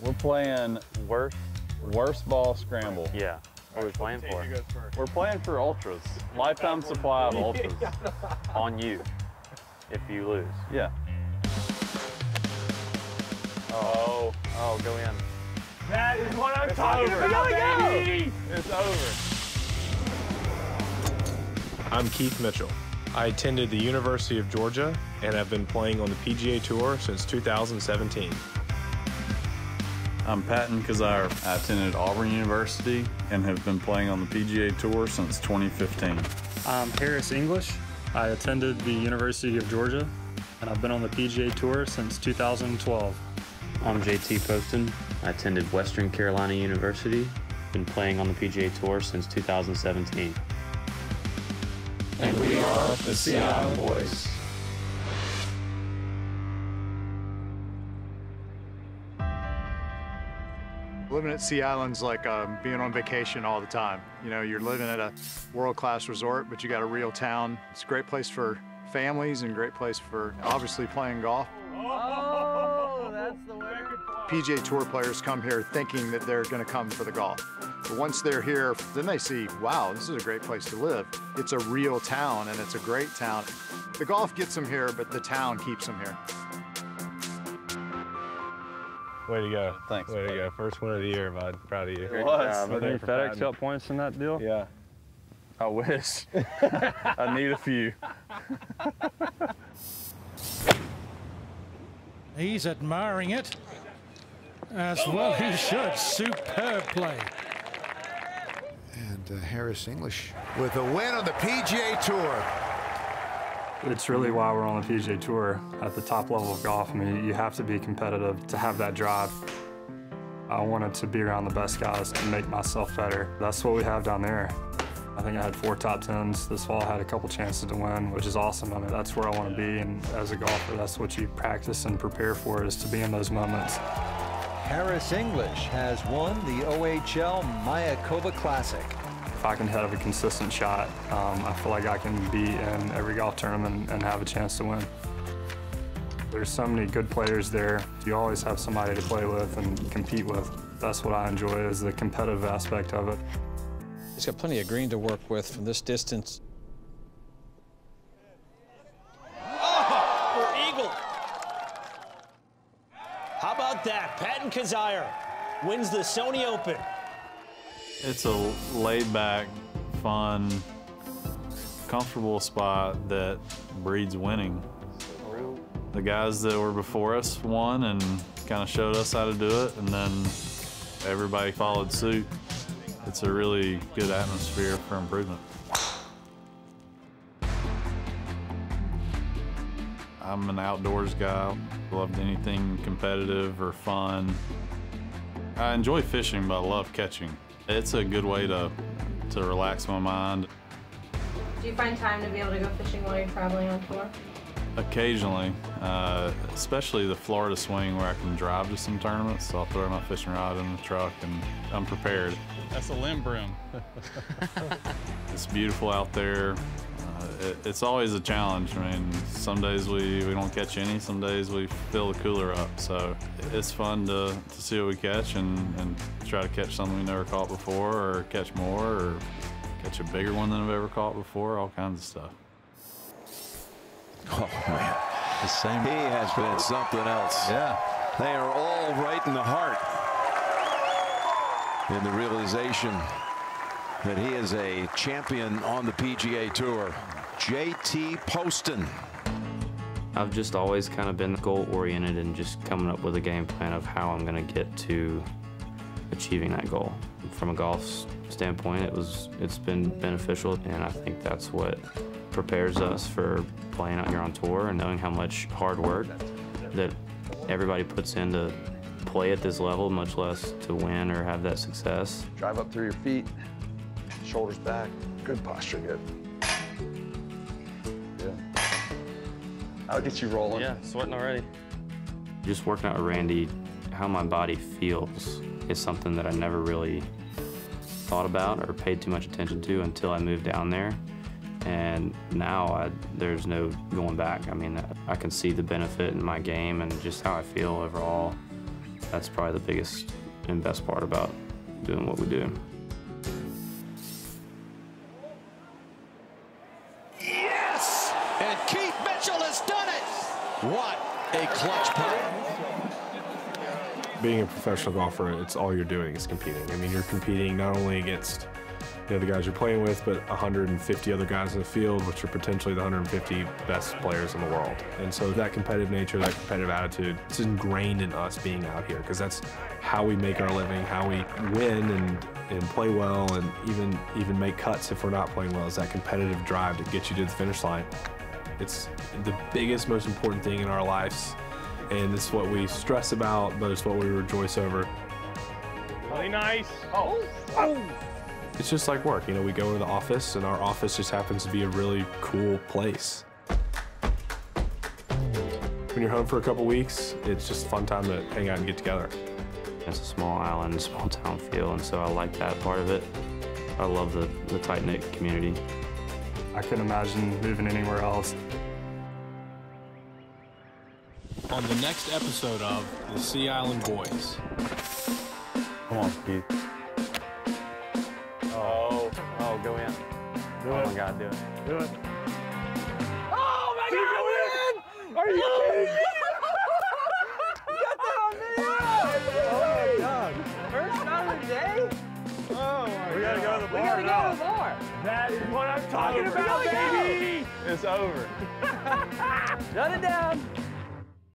We're playing Worst? worst ball scramble. Yeah. What are we playing for? We're playing for ultras. Lifetime supply of ultras. On you, if you lose. Yeah. Oh, oh, go in. That is what I'm talking about, baby! It's over. I'm Keith Mitchell. I attended the University of Georgia and have been playing on the PGA Tour since 2017. I'm Patton Kizzire. I attended Auburn University and have been playing on the PGA Tour since 2015. I'm Harris English. I attended the University of Georgia and I've been on the PGA Tour since 2012. I'm JT Poston. I attended Western Carolina University. Been playing on the PGA Tour since 2017. And we are the Sea Island Boys. Living at Sea Island's like um, being on vacation all the time. You know, you're living at a world-class resort, but you got a real town. It's a great place for families and great place for obviously playing golf. Oh, that's the way. PGA Tour players come here thinking that they're going to come for the golf. But once they're here, then they see, wow, this is a great place to live. It's a real town and it's a great town. The golf gets them here, but the town keeps them here. Way to go. Thanks, Way to go. First win of the year, bud. Proud of you. It was. Are there any FedEx Patton. Cup points in that deal? Yeah. I wish. I need a few. He's admiring it. As well he should. Superb play. And uh, Harris English with a win on the PGA Tour. It's really why we're on the PGA Tour at the top level of golf. I mean, you have to be competitive to have that drive. I wanted to be around the best guys to make myself better. That's what we have down there. I think I had four top tens this fall. I had a couple chances to win, which is awesome. I mean, that's where I want to be. And as a golfer, that's what you practice and prepare for is to be in those moments. Harris English has won the OHL Mayakoba Classic. If I can have a consistent shot, um, I feel like I can be in every golf tournament and have a chance to win. There's so many good players there. You always have somebody to play with and compete with. That's what I enjoy is the competitive aspect of it. He's got plenty of green to work with from this distance. For Eagle. How about that? Patton Kizzire wins the Sony Open. It's a laid back, fun, comfortable spot that breeds winning. The guys that were before us won and kind of showed us how to do it, and then everybody followed suit. It's a really good atmosphere for improvement. I'm an outdoors guy. Loved anything competitive or fun. I enjoy fishing, but I love catching. It's a good way to, to relax my mind. Do you find time to be able to go fishing while you're traveling on tour? Occasionally, uh, especially the Florida swing where I can drive to some tournaments, so I'll throw my fishing rod in the truck and I'm prepared. That's a limb brim. it's beautiful out there. It, it's always a challenge. I mean, some days we, we don't catch any, some days we fill the cooler up. So it's fun to, to see what we catch and, and try to catch something we never caught before or catch more or catch a bigger one than I've ever caught before, all kinds of stuff. Oh, man. The same. He has been something else. Yeah. They are all right in the heart in the realization that he is a champion on the PGA Tour. JT Poston. I've just always kind of been goal oriented and just coming up with a game plan of how I'm going to get to achieving that goal. From a golf standpoint, it was it's been beneficial, and I think that's what prepares us for playing out here on tour and knowing how much hard work that everybody puts in to play at this level, much less to win or have that success. Drive up through your feet, shoulders back. Good posture, good. I'll get you rolling. Yeah, sweating already. Just working out with Randy, how my body feels is something that I never really thought about or paid too much attention to until I moved down there. And now I, there's no going back. I mean, I can see the benefit in my game and just how I feel overall. That's probably the biggest and best part about doing what we do. What a clutch putt. Being a professional golfer, it's all you're doing is competing. I mean, you're competing not only against you know, the guys you're playing with, but 150 other guys in the field, which are potentially the 150 best players in the world. And so that competitive nature, that competitive attitude, it's ingrained in us being out here because that's how we make our living, how we win and, and play well and even, even make cuts if we're not playing well is that competitive drive to get you to the finish line. It's the biggest, most important thing in our lives. And it's what we stress about, but it's what we rejoice over. Really nice. Oh. oh. It's just like work. You know, we go to the office, and our office just happens to be a really cool place. When you're home for a couple weeks, it's just a fun time to hang out and get together. It's a small island, small town feel, and so I like that part of it. I love the, the tight-knit community. I couldn't imagine moving anywhere else. On the next episode of The Sea Island Boys. Come on, Keith. Oh, oh, go in. Do oh it. my God, do it. Do it. Oh my God, win! Are you oh, kidding me? you got that on video! Oh my God. First shot of the day? Oh my we gotta go to the bar. We gotta now. go to the bar. That is what I'm talking about, baby! It's over. Shut it down.